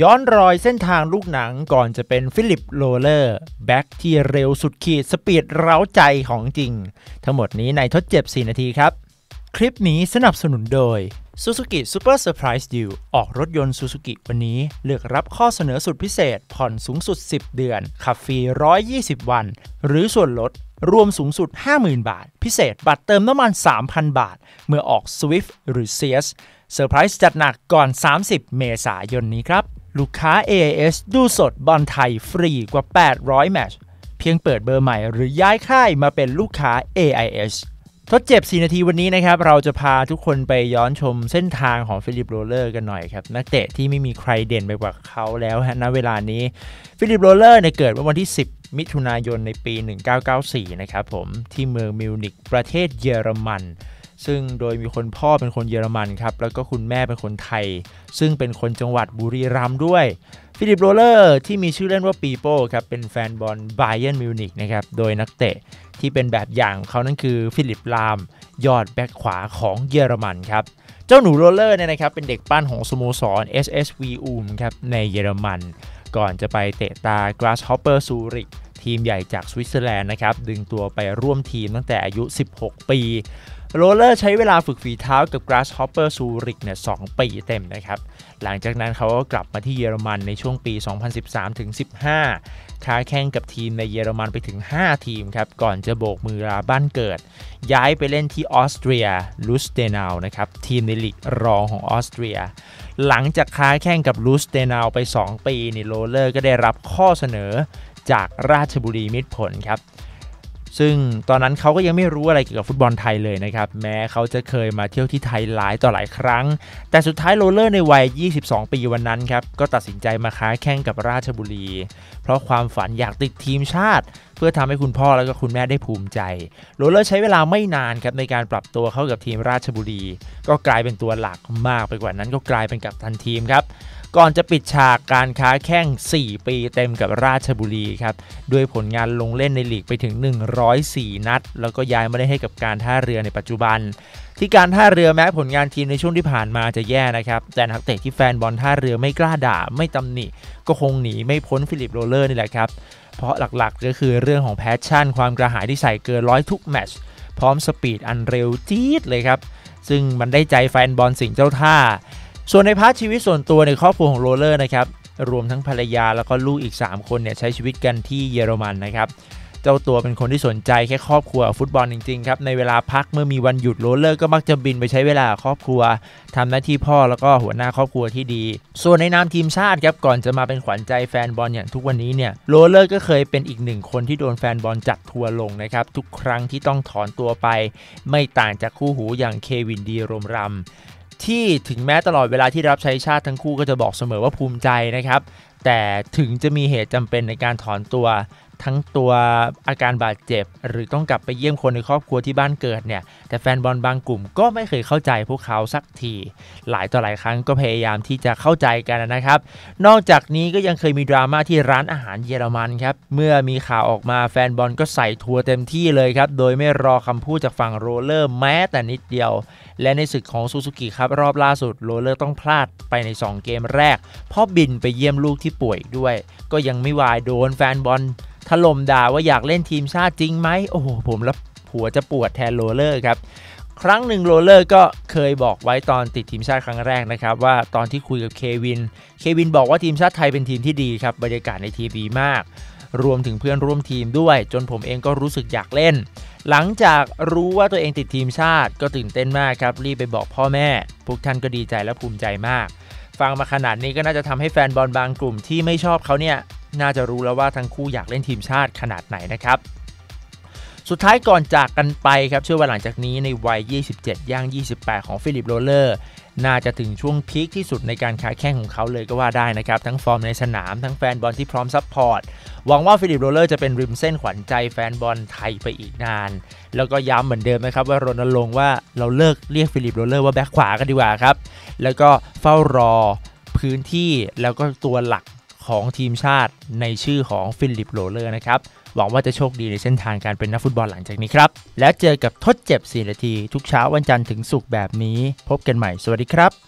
ย้อนรอยเส้นทางลูกหนังก่อนจะเป็นฟิลิปโรเลอร์แบ็กที่เร็วสุดขีดสปีดเร้าใจของจริง ทั้งหมดนี้ในทดเจ็บ 4 นาทีครับ คลิปนี้สนับสนุนโดย Suzuki Super Surprise Deal ออกรถยนต์ Suzuki วันนี้ เลือกรับข้อเสนอสุดพิเศษ ผ่อนสูงสุด 10 เดือน ขับฟรี 120 วัน หรือส่วนลดรวมสูงสุด 50,000 บาท พิเศษบัตรเติมน้ำมัน 3,000 บาท เมื่อออก Swift หรือ CS เซอร์ไพรส์จัดหนักก่อน 30 เมษายนนี้ครับ ลูกค้า AIS ดูสดบอลไทยฟรีกว่า 800 แมตช์เพียงเปิดเบอร์ใหม่หรือย้ายค่ายมาเป็นลูกค้า AIS ทดเจ็บ 4 นาทีวันนี้นะครับ เราจะพาทุกคนไปย้อนชมเส้นทางของฟิลิปโรเลอร์กันหน่อยครับ นักเตะที่ไม่มีใครเด่นไปกว่าเขาแล้วฮะณเวลานี้ฟิลิปโรเลอร์เนี่ยเกิดเมื่อวันที่ 10 มิถุนายนในปี 1994 นะครับผมที่เมืองมิวนิกประเทศเยอรมัน ซึ่งโดยมีคนพ่อเป็นคนเยอรมันครับ แล้วก็คุณแม่เป็นคนไทย ซึ่งเป็นคนจังหวัดบุรีรัมย์ด้วย ฟิลิปโรเลอร์ที่มีชื่อเล่นว่าปีโป้ครับ เป็นแฟนบอลไบเ e นมิวนิกนะครับ โดยนักเตะที่เป็นแบบอย่างเขานั่นคือฟิลิปลาม ยอดแบ็คขวาของเยอรมันครับ เจ้าหนูโรเลอร์เนี่ยนะครับ เป็นเด็กปั้นของสโมสร SSV Ulm ครับ ในเยอรมัน ก่อนจะไปเตะตา Grasshopper Zurich ทีมใหญ่จากสวิตเซอร์แลนด์นะครับ ดึงตัวไปร่วมทีมตั้งแต่อายุ 16 ปี โรเลอร์ใช้เวลาฝึกฝีเท้ากับ Grasshopper Zurich เนี่ย2ปีเต็มนะครับ หลังจากนั้นเขาก็กลับมาที่เยอรมันในช่วงปี 2013-15 ค้าแข้งกับทีมในเยอรมันไปถึง 5 ทีมครับ ก่อนจะโบกมือลาบ้านเกิด ย้ายไปเล่นที่ออสเตรียลูสเตนาวนะครับทีมในลีกรองของออสเตรีย หลังจากค้าแข้งกับลูสเตนาวไป 2 ปีนี่โรเลอร์ก็ได้รับข้อเสนอจากราชบุรีมิตรผลครับ ซึ่งตอนนั้นเขาก็ยังไม่รู้อะไรเกี่ยวกับฟุตบอลไทยเลยนะครับ แม้เขาจะเคยมาเที่ยวที่ไทยหลายต่อหลายครั้ง แต่สุดท้ายโรเลอร์ในวัย 22 ปีวันนั้นครับ ก็ตัดสินใจมาค้าแข้งกับราชบุรี เพราะความฝันอยากติดทีมชาติ เพื่อทำให้คุณพ่อแล้วก็คุณแม่ได้ภูมิใจโรเลอร์ใช้เวลาไม่นานครับในการปรับตัวเข้ากับทีมราชบุรี ก็กลายเป็นตัวหลักมากไปกว่านั้นก็กลายเป็นกัปตันทีมครับก่อนจะปิดฉากการค้าแข้ง 4 ปีเต็มกับราชบุรีครับ ด้วยผลงานลงเล่นในลีกไปถึง 104 นัด แล้วก็ย้ายมาได้ให้กับการท่าเรือในปัจจุบัน ที่การท่าเรือแม้ผลงานทีมในช่วงที่ผ่านมาจะแย่นะครับ แต่นักเตะที่แฟนบอลท่าเรือไม่กล้าด่าไม่ตำหนิ ก็คงหนีไม่พ้นฟิลิปโรเลอร์นี่แหละครับ เพราะหลักๆก็คือเรื่องของ passion ความกระหายที่ใส่เกินร้อยทุกแมตช์พร้อมสปีดอันเร็วจี๊ดเลยครับ ซึ่งมันได้ใจแฟนบอลสิงห์เจ้าท่า ส่วนใน part ชีวิตส่วนตัวในครอบครัวของโรเลอร์นะครับรวมทั้งภรรยาแล้วก็ลูกอีก 3 คนเนี่ยใช้ชีวิตกันที่เยอรมันนะครับ เจ้าตัวเป็นคนที่สนใจแค่ครอบครัวฟุตบอลจริงๆครับในเวลาพักเมื่อมีวันหยุดโรเลอร์ก็มักจะบินไปใช้เวลาครอบครัวทำหน้าที่พ่อแล้วก็หัวหน้าครอบครัวที่ดี ส่วนในนามทีมชาติครับก่อนจะมาเป็นขวัญใจแฟนบอลอย่างทุกวันนี้เนี่ยโรเลอร์ก็เคยเป็นอีกหนึ่งคนที่โดนแฟนบอลจัดทัวร์ลงนะครับทุกครั้งที่ต้องถอนตัวไป ไม่ต่างจากคู่หูอย่างเควินดีรมรัมย์ที่ถึงแม้ตลอดเวลาที่รับใช้ชาติทั้งคู่ก็จะบอกเสมอว่าภูมิใจนะครับ แต่ถึงจะมีเหตุจำเป็นในการถอนตัว ทั้งตัวอาการบาดเจ็บ หรือต้องกลับไปเยี่ยมคนในครอบครัวที่บ้านเกิดเนี่ย แต่แฟนบอลบางกลุ่มก็ไม่เคยเข้าใจพวกเขาสักที หลายต่อหลายครั้งก็พยายามที่จะเข้าใจกันนะครับ นอกจากนี้ก็ยังเคยมีดราม่าที่ร้านอาหารเยอรมันครับ เมื่อมีข่าวออกมาแฟนบอลก็ใส่ทัวร์เต็มที่เลยครับ โดยไม่รอคำพูดจากฝั่งโรเลอร์แม้แต่นิดเดียว และในศึกของซูซูกิครับรอบล่าสุดโรเลอร์ต้องพลาดไปใน 2 เกมแรก เพราะบินไปเยี่ยมลูกที่ป่วยด้วย ก็ยังไม่วายโดนแฟนบอล ถล่มด่าว่าอยากเล่นทีมชาติจริงไหมโอ้โหผมแล้วหัวจะปวดแทนโรเลอร์ครับ ครั้งหนึ่งโรเลอร์ก็เคยบอกไว้ตอนติดทีมชาติครั้งแรกนะครับ ว่าตอนที่คุยกับเควิน เควินบอกว่าทีมชาติไทยเป็นทีมที่ดีครับบรรยากาศในทีมดีมาก รวมถึงเพื่อนร่วมทีมด้วย จนผมเองก็รู้สึกอยากเล่น หลังจากรู้ว่าตัวเองติดทีมชาติก็ตื่นเต้นมากครับรีบไปบอกพ่อแม่ พวกท่านก็ดีใจและภูมิใจมากฟังมาขนาดนี้ก็น่าจะทำให้แฟนบอลบางกลุ่มที่ไม่ชอบเขาเนี่ย น่าจะรู้แล้วว่าทั้งคู่อยากเล่นทีมชาติขนาดไหนนะครับสุดท้ายก่อนจากกันไปครับเชื่อว่าหลังจากนี้ในวัย 27 ย่าง 28 ของฟิลิปโรเลอร์ น่าจะถึงช่วง peak ที่สุดในการค้าแข้งของเขาเลยก็ว่าได้นะครับ ทั้งฟอร์มในสนาม ทั้งแฟนบอลที่พร้อม support หวังว่าฟิลิปโรเลอร์จะเป็นริมเส้นขวัญใจแฟนบอลไทยไปอีกนาน แล้วก็ย้ำเหมือนเดิมนะครับว่ารณรงค์ว่าเราเลิกเรียกฟิลิปโรเลอร์ว่าแบ็คขวากันดีกว่าครับแล้วก็เฝ้ารอพื้นที่แล้วก็ตัวหลัก ของทีมชาติในชื่อของฟิลิปโรเลอร์นะครับหวังว่าจะโชคดีในเส้นทางการเป็นนักฟุตบอลหลังจากนี้ครับ แล้วเจอกับทดเจ็บ 4 นาที ทุกเช้าวันจันทร์ถึงศุกร์แบบนี้ พบกันใหม่สวัสดีครับ